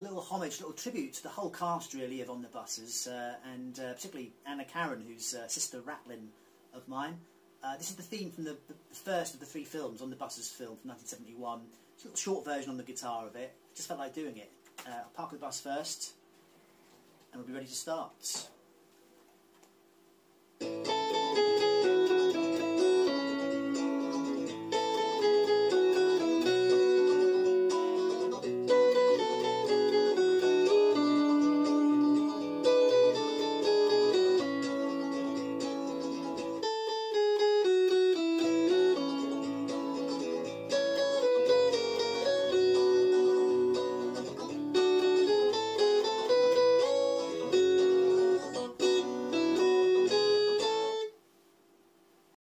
little homage, little tribute to the whole cast really of On the Buses, uh, and uh, particularly Anna Karen, who's uh, sister Ratlin of mine. Uh, this is the theme from the, the, first of the three films, On the Buses film from 1971. It's a little short version on the guitar of it. Just felt like doing it. Uh, I'll park the bus first, and we'll be ready to start.